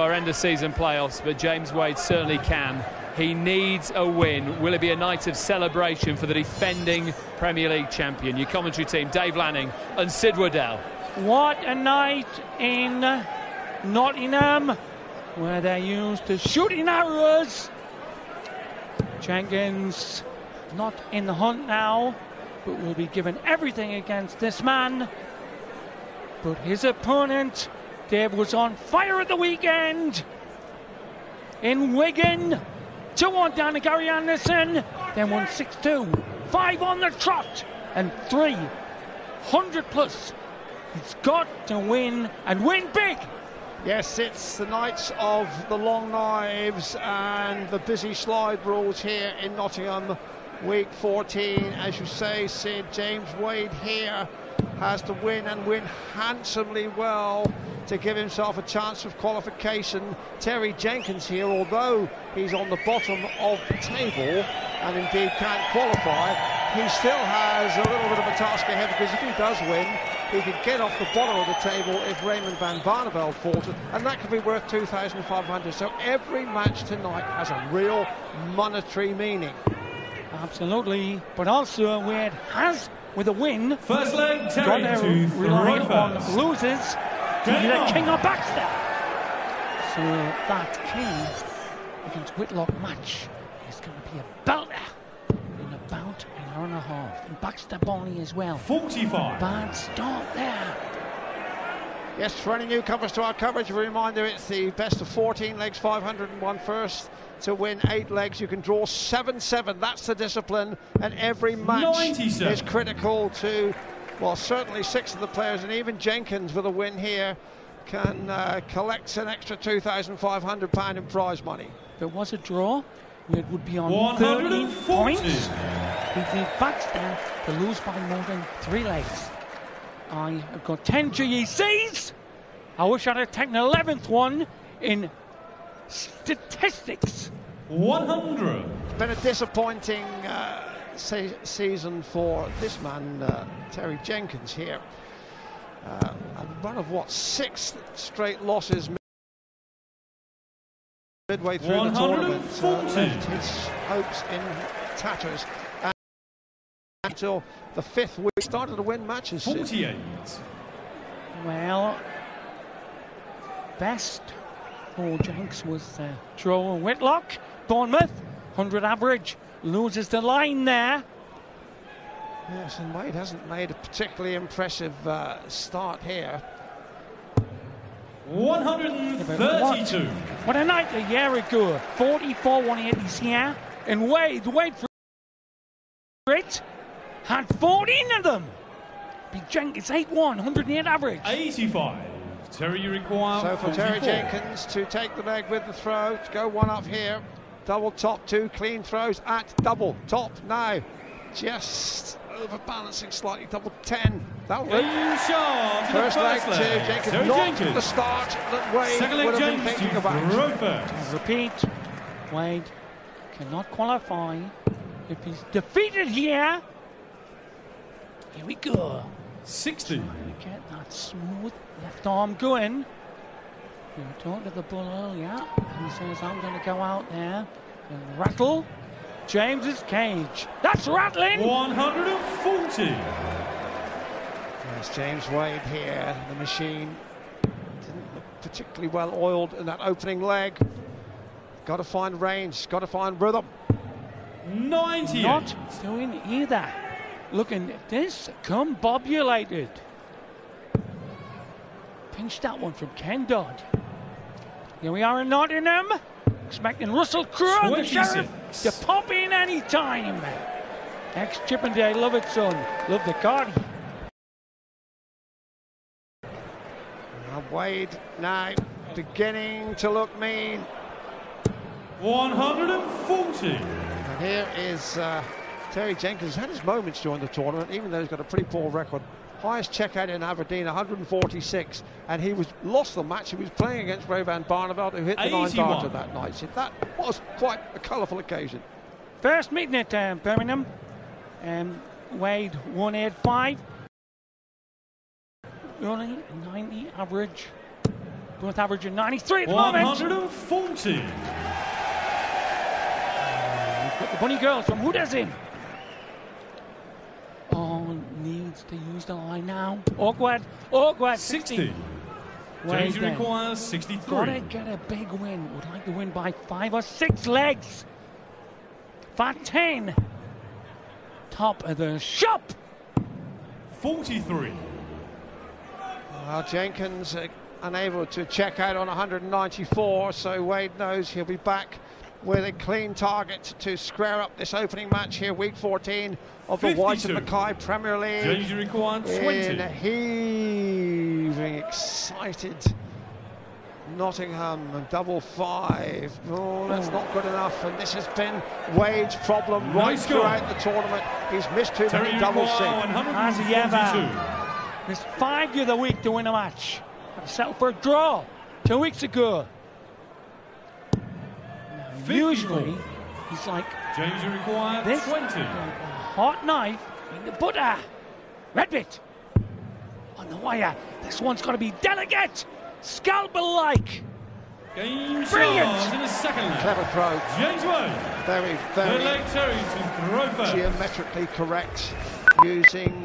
our end of season playoffs, but James Wade certainly can. He needs a win. Will it be a night of celebration for the defending Premier League champion? Your commentary team, Dave Lanning and Sid Waddell. What a night in Nottingham where they used to shooting arrows. Jenkins not in the hunt now, but will be given everything against this man. But his opponent Dave was on fire at the weekend in Wigan. 2 1 down to Gary Anderson, then won 6 2. 5 on the trot, and 3 100 plus. He's got to win and win big. Yes, it's the nights of the long knives and the busy slide rules here in Nottingham. Week 14, as you say, Sid James Wade here has to win and win handsomely well to give himself a chance of qualification. Terry Jenkins here, although he's on the bottom of the table and indeed can't qualify, he still has a little bit of a task ahead because if he does win, he could get off the bottom of the table if Raymond van Barneveld falls, and that could be worth 2,500. So every match tonight has a real monetary meaning. Absolutely, but also Wade has, with a win, first leg Terry got to rely on first. losers to be the king of Baxter. So that king against Whitlock match is going to be a belter in about an hour and a half. And Baxter Bonnie as well. 45. Bad start there. Yes, for any newcomers to our coverage, a reminder it's the best of 14 legs, 501 first. To win eight legs, you can draw 7 7. That's the discipline, and every match 97. is critical to, well, certainly six of the players, and even Jenkins with a win here can uh, collect an extra £2,500 in prize money. If there was a draw, it would be on 140. 30 points. He'd need Baxter to lose by more than three legs. I have got 10 GCSEs. I wish I'd have taken an 11th one in statistics. 100. It's been a disappointing uh, se- season for this man, uh, Terry Jenkins, here. Uh, a run of what, six straight losses midway through the tournament. Uh, left his hopes in tatters. And until the fifth week, started to win matches. 48. Well, best for Jenks was uh, draw Whitlock. Bournemouth, 100 average, loses the line there. Yes, and Wade hasn't made a particularly impressive uh, start here. 132. What a night a year ago. 44 180 here. And Wade, Wade for it, had 14 of them. Beat Jenkins 8 1, 108 average. 85. Terry, you require So for Terry Jenkins to take the leg with the throw, to go one up here. Double top, two clean throws at double top now. Just overbalancing slightly, double 10. That'll Two win. shards in the First leg first to leg. Jenkins, Terry not Jenkins. the start that Wade Second would leg have been thinking about. throw first. Repeat, Wade cannot qualify if he's defeated here. Here we go. 60. Trying to get that smooth left arm going. We were talking to the bull earlier. He says, I'm going to go out there and rattle James's cage. That's rattling! 140. There's James Wade here. The machine didn't look particularly well oiled in that opening leg. Got to find range, got to find rhythm. 90. Not doing either. Looking discombobulated. Pinch that one from Ken Dodd. Here we are in Nottingham. Expecting Russell Crowe, the sheriff, to pop in any time. Ex Chippendale, love it, son. Love the cardi. And Wade now beginning to look mean. 140. And here is uh, Terry Jenkins. Had his moments during the tournament, even though he's got a pretty poor record. Highest checkout in Aberdeen, 146, and he was lost the match. He was playing against Ray Van Barneveld, who hit the nine 81. darter that night. So that was quite a colourful occasion. First meeting at uh, Birmingham. Um, Wade 185. Only 90 average. both averaging 93 at the moment. 140. We've got the bunny girls from Hooters in. Oh, needs to use the line now. Awkward, awkward. 60. Way James down. requires 63. Gotta get a big win. Would like to win by five or six legs. For 10. Top of the shop. 43. Well, Jenkins uh, unable to check out on 194, so Wade knows he'll be back with a clean target to square up this opening match here, week 14 of the Whyte and Mackay Premier League. James requires 20. in heaving, excited Nottingham double five. Oh, that's not good enough, and this has been Wade's problem right Nice goal. throughout the tournament. He's missed too Terry many double requires six. 142. Missed five the other week to win a match. Had to settle for a draw two weeks ago. Now, 54. usually, he's like James requires this. 20. like a hot knife in the butter. Red bit. On the wire. This one's got to be delicate. Scalpel like. Game Brilliant. in the second leg. Clever throw, James Wade. very, Third very leg Terry to throw first. geometrically correct, using